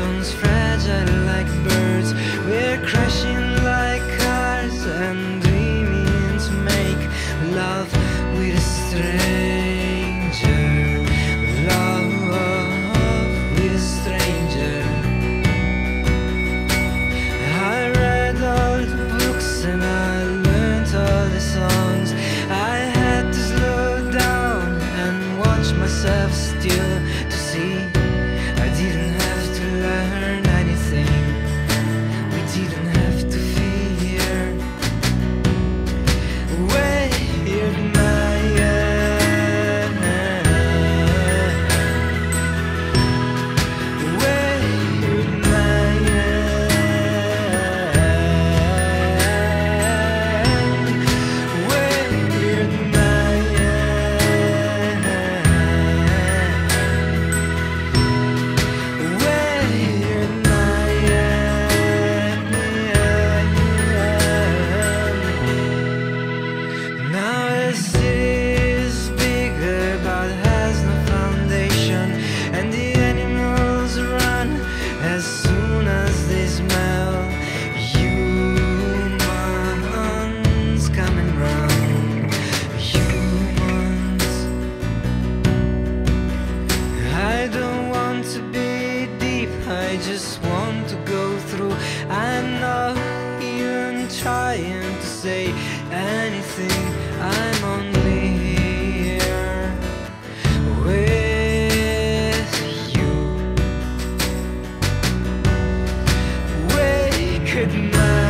stones fragile like birds. We're crashing like cars and dreaming to make love with strength I just want to go through. I'm not even trying to say anything. I'm only here with you. Wake at night